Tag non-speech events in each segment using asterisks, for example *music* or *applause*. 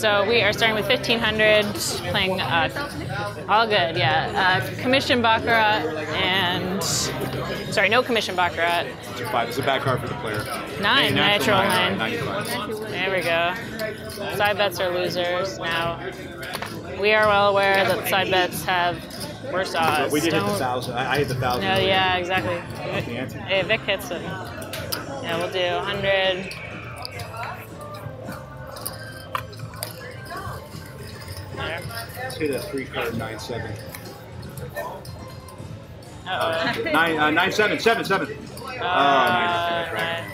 so we are starting with 1500, playing uh, all good, yeah. Uh, commission Baccarat and sorry, no commission Baccarat. Five. It's a bad card for the player. Nine, natural nine. 95. There we go. Side bets are losers now. We are well aware that side bets have worse odds. But we did hit the thousand. I, I hit the thousand. No, yeah, exactly. Hey, Vic hits it. Yeah, we'll do 100. There. Let's hit a three card nine seven. Uh-oh. Nine uh, nine seven seven seven. Oh, nine, that's right.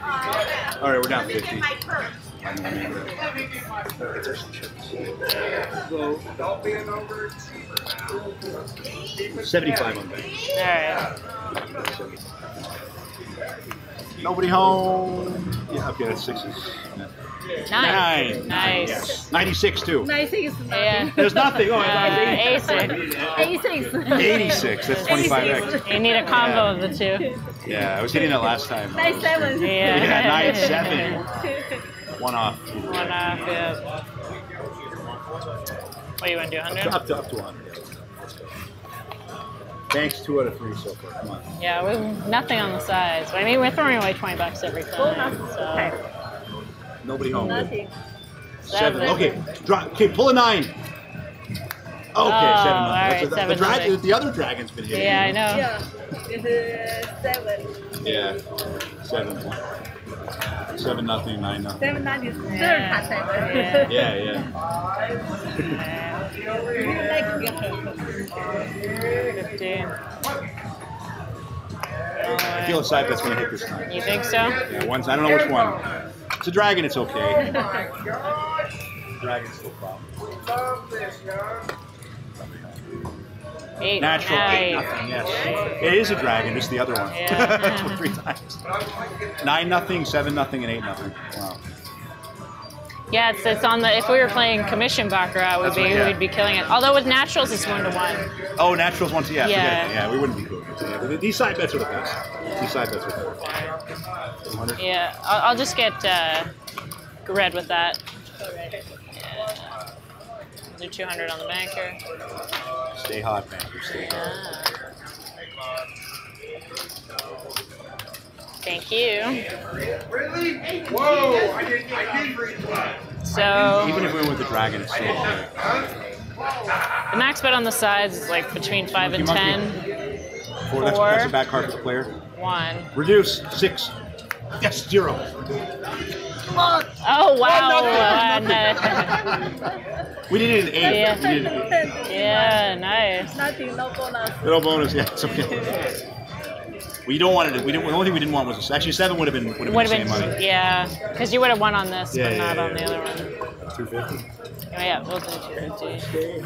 Uh, All right, we're down fifty. Seventy-five on that. Alright. Nobody home. Yeah, okay, that's sixes. Yeah. Nine. Nine. Nice. Yes. Ninety-six too. 96 is Yeah. There's nothing. Oh, Uh, it's A6. 86. 86. That's 25x. You need a combo of the two. Yeah, I was hitting that last time. 97. Yeah. Yeah, nine seven. *laughs* One off. One off, yeah. What, you want to do 100? Up to up to one. Thanks, two out of three so far. Come on. Yeah, we nothing on the sides. I mean, we're throwing away 20 bucks every time. Okay. So. Nobody home. Nothing. Seven. Seven. Okay, drop. Okay, pull a nine. Okay, Oh, seven. all That's right, a- the, seven dra- the other dragon's been hitting. Yeah, I you. know. Yeah. It's 7. Yeah. Seven. Seven nothing. Nine nothing. 7 90 is third Yeah. Yeah. Yeah, *laughs* yeah. You like it. 15. I feel a side bet's gonna hit this time. You think so? Yeah, one's. I don't know which one. It's a dragon. It's okay. Oh Dragon's still problem. Eight. Natural. Eight nothing. Yes. It is a dragon. It's the other one. Yeah. *laughs* Three times. Nine nothing, seven nothing, and eight nothing. Wow. Yeah, it's, it's on the. If we were playing commission baccarat, we'd That's be right, yeah. we'd be killing it. Although with naturals, it's one to one. Oh, naturals once. Yeah. Yeah. Yeah. We wouldn't be good. Yeah, but these side bets are the best. These side bets are the best. Yeah, I'll, I'll just get uh, red with that. Do 200 on the banker. Stay hot, man. Stay hot. Thank you. Really? Whoa! I didn't. I did read that. So Even if we went with the dragon, it's still okay. the max bet on the sides is like between five and ten. Four. That's, Four. that's a bad card for the player. One. Reduce six. Yes, zero. Oh wow! nothing, *laughs* Uh, We did it in eight. Yeah. We did it in eight. yeah, nice. Nothing, no bonus. Little bonus. Yeah, it's okay. We don't want it. We didn't. The only thing we didn't want was actually seven would have been would have been Would the have same been money. yeah, because you would have won on this, Yeah, but yeah, not yeah, on the other one. Two fifty. Oh, yeah, we'll do 250.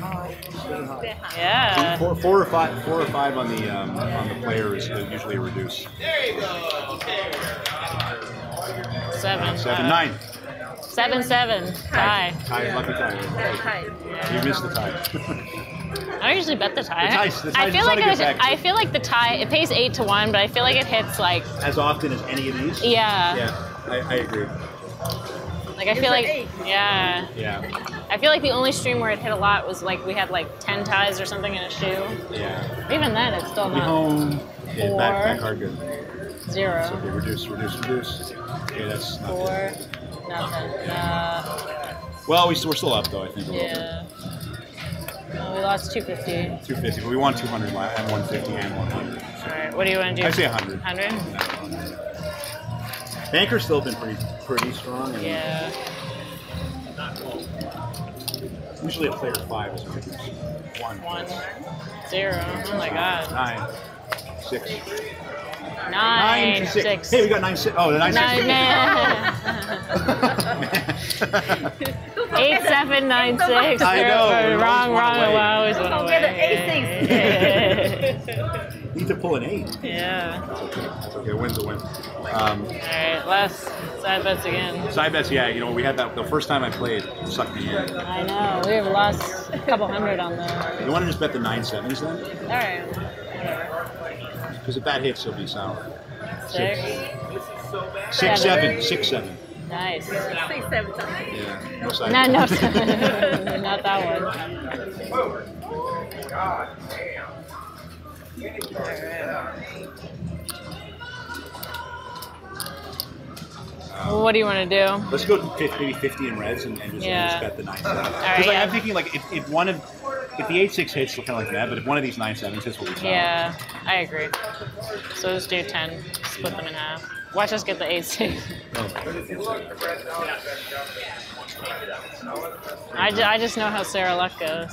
Yeah. Four, four or five, four or five on the um, on the player is usually a reduce. Seven. Seven, uh, nine. Seven, seven. Tie. Tie, lucky tie. Hi. You missed the tie. *laughs* I don't usually bet the tie. The tie's- the I feel like a good it. I feel like the tie. It pays eight to one, but I feel like it hits like as often as any of these. yeah. Yeah, I, I agree. Like I It's feel like eight. yeah. Yeah, I feel like the only stream where it hit a lot was like we had like ten ties or something in a shoe. yeah. Even then, it's still Be not home. Yeah, back, Four. back hard good. Zero. So, zero. okay, reduce, reduce, reduce. Okay, that's not Four. Nothing. Uh, Well, we, we're still up though. I think. A little yeah. Well, we lost 250. 250, but we won 200 and 150 and 100. All right. What do you want to do? I'd say 100. Hundred. Banker's still been pretty pretty strong. And Yeah. Usually a player five is. One. One. Zero. Oh my God. Nine. Six. Nine. Nine, six. six. Hey, we got nine six. Oh, the nine, Nine, six. man. *laughs* *laughs* Eight, seven, nine, six. I know, Zero. Wrong, wrong. went away. I always went Don't away. get an A6. Need to pull an eight. yeah. Okay. Win's a win. Um, All right. Last side bets again. side bets, yeah. You know, we had that the first time I played, sucked me in. I know. We have lost a couple hundred on the. You want to just bet the nine sevens then? All right. Because if that hits, it'll be sound. Six. Six Seven. seven. Six seven. Nice. Six, seven times. Yeah. No side No, no, *laughs* not that one. Um, God damn. What do you want to do? Let's go 50, maybe 50 in reds and, and just, Yeah. just bet the 9 7. Because right, like, yeah. I'm thinking, like, if, if one of. If the 8 6 hits, we're kind of like that, but if one of these 9 7s hits, we'll be fine. Yeah, I agree. So let's do 10. Split them in half. Watch us get the 8 6. I, ju- I just know how Sarah Luck goes.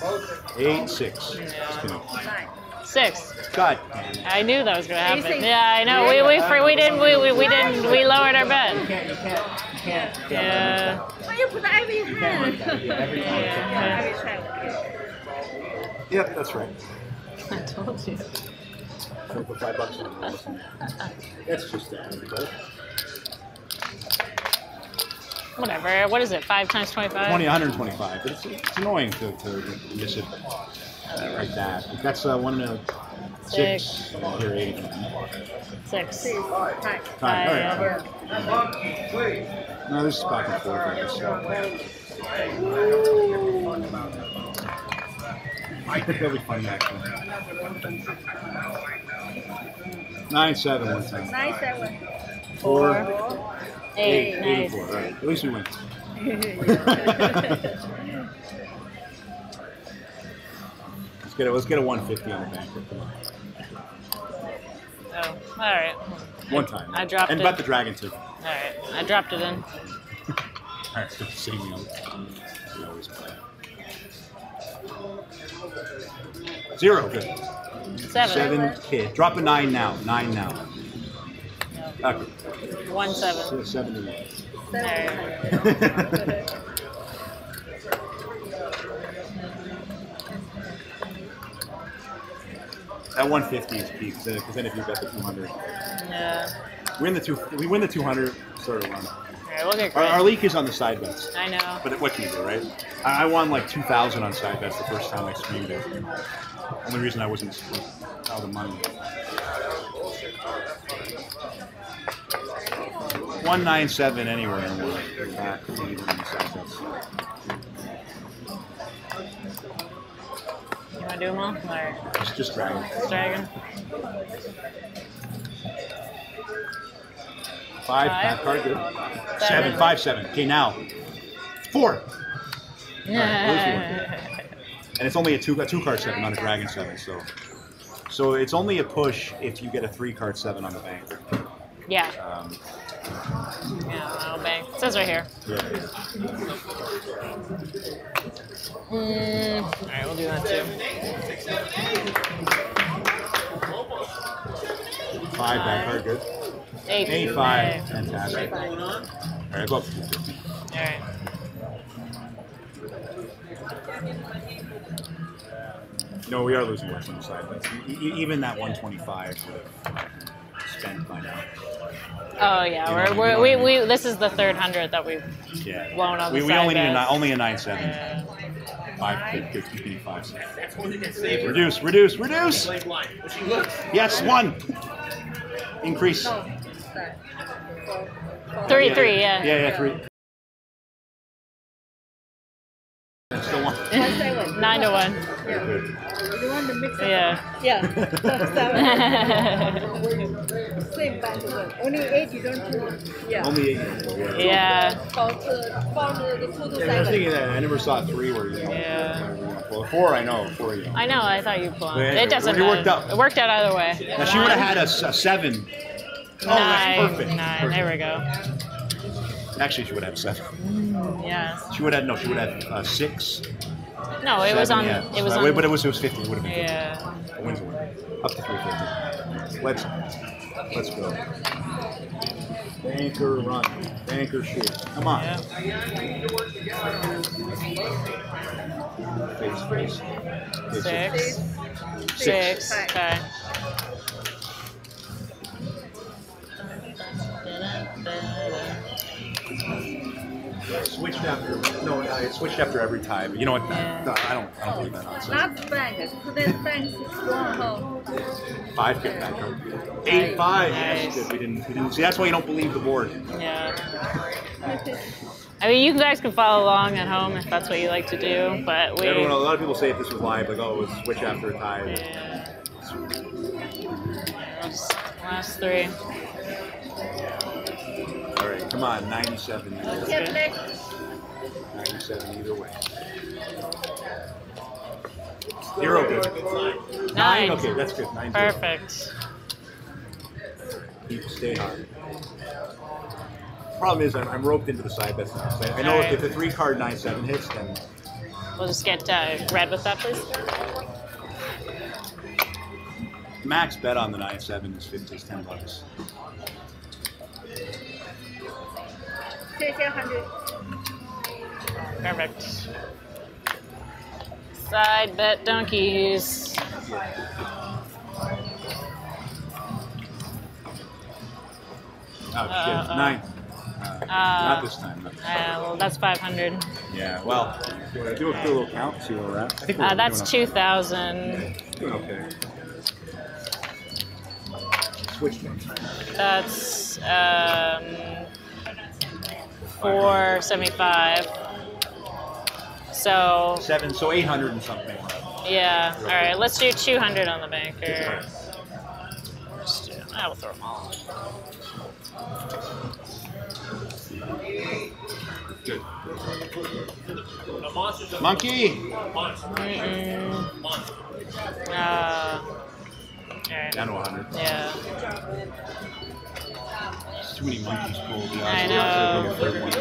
8 6. Just 6. God. I knew that was gonna happen. Yeah, I know. We we fr- we didn't we, we, we didn't we lowered our bet. You can't, you can't, you can't. Yeah. Why you put every hand? Yeah, every time. Yeah. Yep, that's right. *laughs* I told you. So for five bucks. That's just that. right? Whatever. What is it? Five times twenty-five. 20, 125. But it's, it's annoying to, to miss it like that. That's uh, one uh, six. Six. Here, eight. Six. Five. Time. Five. All right. Yeah. No, this is back and forth. I guess. That'll be funny actually. Nine seven one time. Nine, seven. Four. Eight. Eight. Nice. Eighty-four. All right. At least we win. *laughs* Let's get a let's get a 150 on the bank. Come on. Oh, all right. One time. I dropped it. and it. bet the dragon too. All right. I dropped it in. *laughs* All right, same meal. We always play. Zero. Good. Seven. Seven kid. Drop a nine now. Nine now. Okay. One seven. So seven to one. All right. *laughs* That 150 is peak because then if you bet the 200, Yeah. We win the two. We win the 200. Sort of run. All right. We'll get Our, our leak is on the side bets. I know. But what can you do, right? I, I won like 2,000 on side bets the first time I streamed it. Only reason I wasn't out of money. One nine seven anywhere, and we're back even in. You want to do them all? All right. Just, just drag it. Let's dragon. Five, Five. card, good. Seven. Seven, five, seven. Okay, now four, Yeah. *laughs* and it's only a two a two card seven, not a dragon seven. So, so it's only a push if you get a three card seven on the bank. yeah. Um, Yeah. I'll bang. It says right here. yeah. Mm, all right. We'll do that too. Five, back card, good. Eight. Eight, five, fantastic. All right, go up 250. right. No, we are losing less on the side bets. E- even that 125 would have spent by now. Oh yeah. You We're, we're, you know we, we this is the third hundred that we've Yeah. blown on we, the we side only need a, ni- only a nine seven. Yeah. Five, keep getting five. Reduce, reduce, reduce. Yes, one. Increase. No. Nine. Four. Four. Three, three. Yeah. Yeah, yeah, three. Still one. *laughs* Nine, to one. Yeah. Good. You want to mix it? Yeah. Yeah. Seven. Same band one. Only eight you don't do. Yeah. Only eight. Yeah. yeah. Four to, four the two to Yeah, I was thinking that. I never saw three where you know. Yeah. Well, four, I know. Four, you know. I know. I thought you blown. Yeah, It doesn't it worked out. It worked out either way. Now she would have had a seven. Oh, Nine. that's perfect. Nine. There we go. Actually, she would have seven. Yeah. She would have no. She would have uh, six. No, it was on. Yeah. It was on. But it was it was fifty. It would have been. 50. Yeah. A win's a win. Up to three fifty. Let's let's go. Banker run. Banker shoot. Come on. Yeah. Face face. Face, Six. Six. Six. Okay. Yes. Switched after. No, it switched after every time. You know what? Yeah. No, I don't. I don't believe that nonsense. Last bank, today's bank is one home. Five get back. Eight five. Nice. Yes. We didn't. We didn't see. That's why you don't believe the board. Yeah. *laughs* I mean, you guys can follow along at home if that's what you like to do, but we. Everyone, a lot of people say if this was live, like, oh, it was switch after a tie. Yeah. Last- Last three. Right, come on, 97 either, next. 97 either way. Zero good. Nine. Nine. Okay, that's good. Nine. zero. Perfect. Keep stay hard. Problem is, I'm, I'm roped into the side bets now. So I I know Alright. if the three card nine seven hits, then We'll just get uh, red with that, please. max bet on the nine seven is 50 is 10 bucks. 谢谢 hundred. Perfect. Side bet donkeys. Oh shit, Uh, nine. Uh, not this time. Not this time. Uh, well, that's 500. Yeah. Well, do a, do a little count. See where we're. I think we're Uh, that's 2,000. okay. Doing okay. Switch me. That's um, 475. So, Seven, so 800 and something. yeah. All right, let's do 200 on the banker. Just do- I will throw them all. Good. Monkey. Mm-mm. Uh, all right. Down to 100. Yeah. Too many monkeys pulled. I the odds of know. being a third one.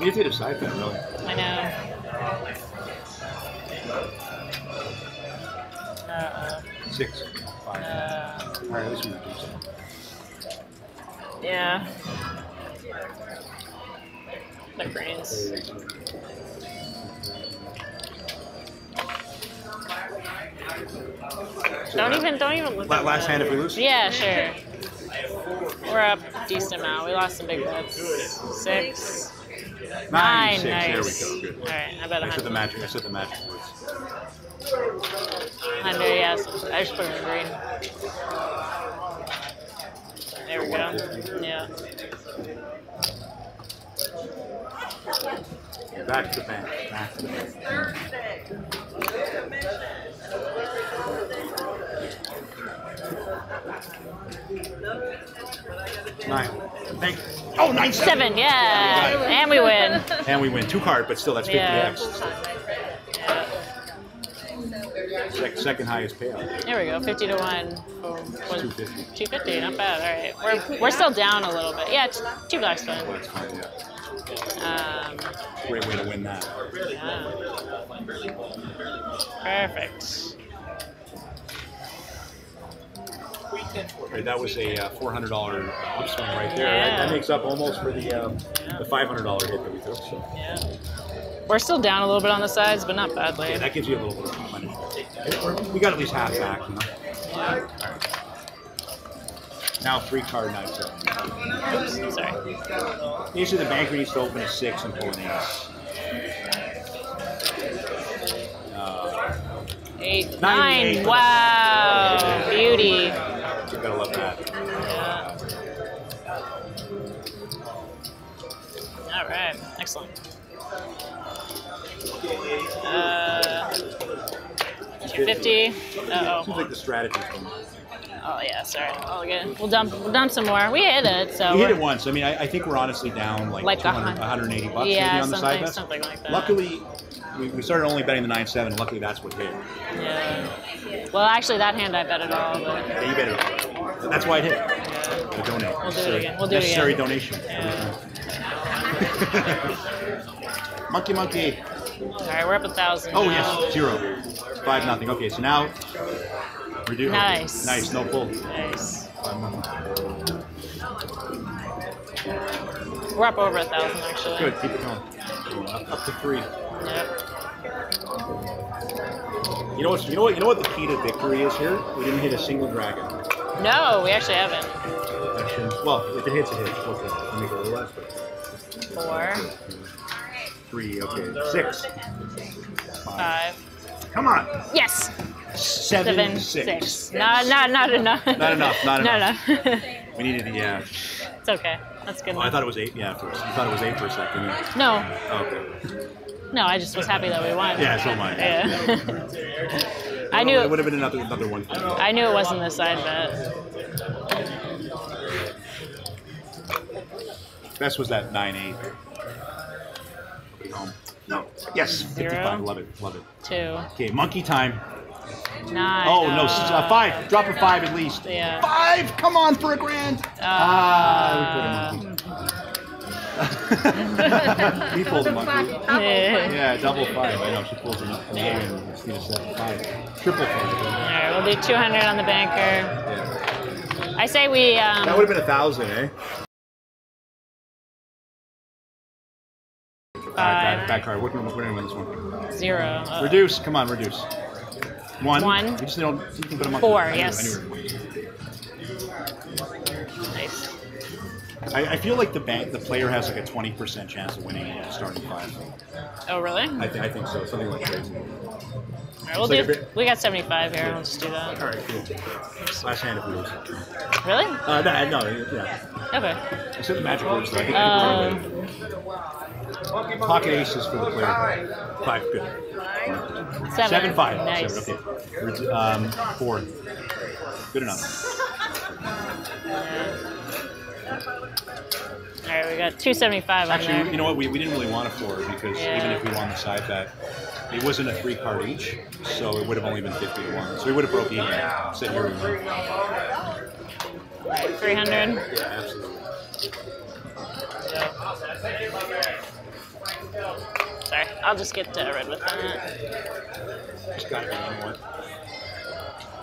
We have to decide that, really. I know. Uh-oh. Six. Five. Uh, All right, let's reduce it. yeah. The greens. Don't even, don't even look. La- last hand if we lose? Yeah, sure. We're up a decent amount. We lost some big bets. Six. Nine. 96. There Nice. we go. Good. All right, I bet I said the magic. I said the magic words. 100, yes. I just put it in green. There we go. Yeah. Back to the bank. Back to the bank. Nine. Thank Oh, nine seven. Seven, yeah. And we win. And we win. Two card, but still, that's 50x. Yeah. Sec- second highest payout. There we go. 50 to 1. Boom. 250. 250, not bad. All right. We're, we're still down a little bit. Yeah, t- two blacks fine. That's fine, yeah. Um, Great way to win that. yeah. Perfect. Right, that was a uh, $400 upswing right there. That, Yeah. that makes up almost for the um, the $500 hit that we took. So Yeah. We're still down a little bit on the sides, but not badly. yeah, that gives you a little bit of money. We got at least half back, you know. Yeah. Now three card nine seven. Oops, sorry. Usually the banker needs to open a six and pull an ace. Uh, Eight, 98. nine. Wow. Beauty. Excellent. Uh, 250. Oh, Seems Uh like the strategy's oh. Yeah. Sorry. Oh, good. We'll dump. We'll dump some more. We hit it. So. We hit it once. I mean, I, I think we're honestly down like, Like a 200, 180 bucks Yeah, maybe on the side bets. something like that. Luckily, we, we started only betting the nine seven. Luckily, that's what hit. Yeah. Well, actually, that hand I bet it all, but Yeah, you bet it all. That's why it hit. yeah. The donate. We'll do it again. We'll do it again. necessary donation. Yeah. *laughs* monkey, monkey. All right, we're up a thousand. Oh now. yes, zero. Five nothing. Okay, so now we're doing Nice. Nice, no pull. Nice. We're up over a thousand actually. Good, keep it going. Up, up to three. Yep. You know what? You know what? You know what the key to victory is here? We didn't hit a single dragon. No, we actually haven't. Well, if it hits, it hits. Okay, let me go a little less. But Four, three. Okay, six. five. Come on. Yes. Seven, Seven, six. six. Not, not, not enough. Not enough, not No, *laughs* enough. no. *laughs* We needed the yeah. it's okay. That's good. Oh, I thought it was eight. Yeah, first. You thought it was eight for a second. Yeah. No, Oh, okay. no. I just was happy that we won. Yeah, so am I. Yeah. *laughs* I knew. it would have been another another one. I knew it wasn't the side bet. Best was that nine eight. Um, no. Yes. Zero. Fifty-five. Love it. Love it. Two, Okay, monkey time. nine. Oh no, s- uh, five. Drop a five at least. Yeah. Five. Come on for a grand. ah, we put a monkey. *laughs* *laughs* we pulled a monkey. Yeah. Yeah, double five. I know she pulls them up. from there and it's gonna set five. Triple five. All right, we'll do 200 on the banker. Yeah. I say we. That Um, would have been a thousand, eh? All right, back, five, card. We're gonna, we're win this one. zero. uh, Reduce. Come on, reduce. One. One. You just don't. You can put a monkey. Four, I knew- yes. I, knew. Nice. I, I feel like the bank, the player has like a twenty percent chance of winning a starting five. Oh, really? I, th- I think so. Something like crazy. All right, we'll like do. bit- We got 75 here. We'll just do that. All right, cool. Last hand if we lose. Really? Uh, no, no, yeah. Okay. I said the magic words. Though. I think um, pocket aces for the player. Five, good. seven. Seven, five. Nice. Seven, okay. Um, four. Good enough. All right, we got 275 on Actually, you know what? We, we didn't really want a four because Yeah. even if we won the side bet, it wasn't a three card each, so it would have only been 50 to 1. So we would have broke even. Said here we win. 300. Yeah, absolutely. Sorry, I'll just get uh, red with that. Just got to be one.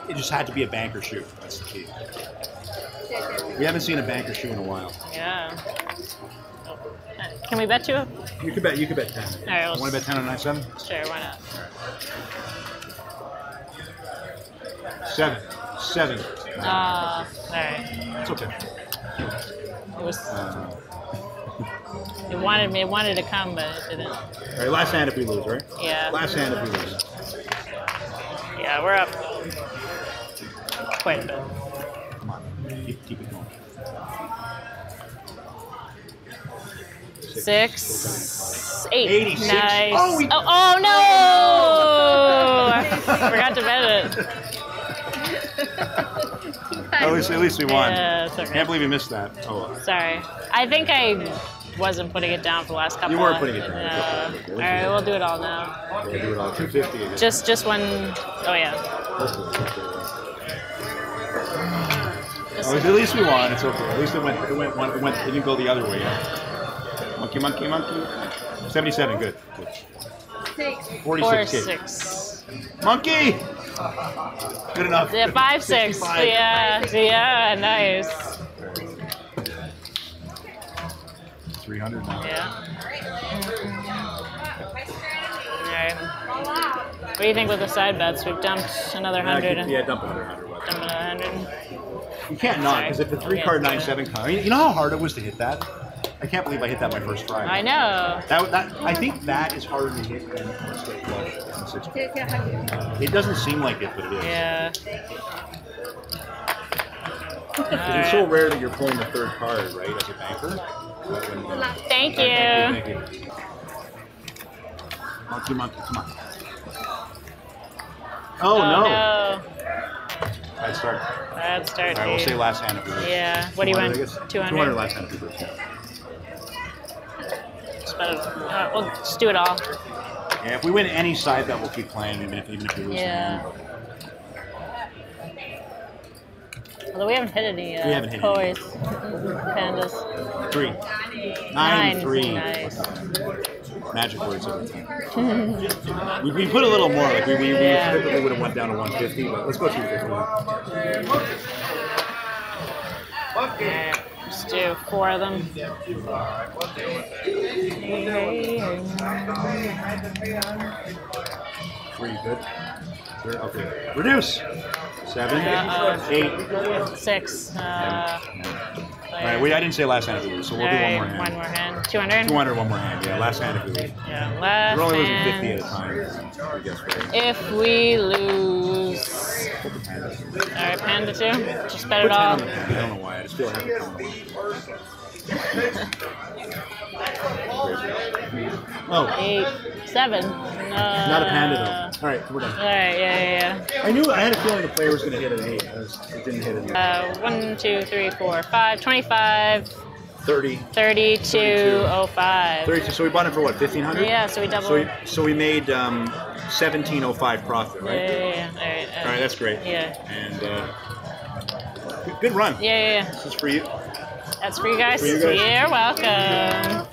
It just had to be a banker shoe. That's the key. We haven't seen a banker shoe in a while. Yeah. Oh. Uh, Can we bet you? You could bet. You could bet 10. All right, Want to bet 10 on 9 7? Sure, why not? Seven. Seven. Uh, all right. It's okay. It was. Uh, It wanted me. It wanted to come, but it didn't. all right, last hand if we lose, right? Yeah. Last hand if we lose. Yeah, we're up quite a bit. Come on. Keep, keep it going. Six, eight. 86. Nice. Oh, we- oh, oh, no! *laughs* I forgot to bet it. *laughs* At least, at least we won. Yeah, okay. Can't believe you missed that. Oh. Sorry. I think I wasn't putting it down for the last couple. You weren't putting it down. Okay, okay, All okay. right, we'll do it all now. We'll do it all 250 again. Just, just one oh yeah. At least we won. It's okay. At least it went. It went. One, it went. It didn't go the other way. Monkey, monkey, monkey. Seventy-seven. Good. Good. Six. Four, Forty-six. kid. six. Monkey. Good enough. Yeah, five, six. 65. Yeah, yeah, nice. Three hundred now. Yeah. All right. What do you think with the side bets? We've dumped another Yeah, hundred. keep- yeah, dump another hundred. bucks. Dump another hundred. You can't not because if the three card nine seven comes, you know how hard it was to hit that. I can't believe I hit that my first try. I know. That, that I think that is harder to hit than a straight flush. on six. Take a hundred. It doesn't seem like it, but it is. Yeah. 'Cause It's so rare that you're pulling the third card, right, as a banker. But when- Thank you. Thank you. Monkey, monkey, come on. Oh, no. no. I'd start. Bad start, All right, we'll dude. say last hand if we lose. Yeah. What do you 200, want? I guess. 200? 200 last hand if we lose. yeah. It- uh, we'll just do it all. Yeah, if we win any side, that we'll keep playing, even if even if we lose. Yeah. Although we haven't hit any uh, We haven't hit toys. Pandas. Three. Nine, Nine. three. Nice. Magic words every time. *laughs* we, we put a little more. Like we, we, we Yeah. typically would have went down to 150, but let's go 250. Alright, Let's do four of them. Three, good. Okay. Reduce. Seven. Uh-oh. Eight. Six. Uh, All right, wait, I didn't say last hand if we lose, so we'll do one more hand. one more hand. 200? 200, one more hand. Yeah, last hand if we lose. Yeah, last We're only losing 50 at a time. I guess. If we lose. Alright, panda two. Just bet Put it 10 all. on the pen. I don't know why. I just feel like I have to Oh, Eight, seven. Uh, not a panda though. All right, we're done. Alright, yeah, yeah, yeah. I knew I had a feeling the player was going to hit an eight. I was, it didn't hit an eight. yeah. Uh, one, two, three, four, five, 25, 30, 32, 05. 32. So we bought it for what? 1500. Yeah, so we doubled. So we, so we made um, 1705 profit, right? yeah, yeah. Alright, uh, All right, that's great. Yeah. And uh, good- good run. Yeah, yeah, yeah. This is for you. That's for you guys. For you guys. You're welcome.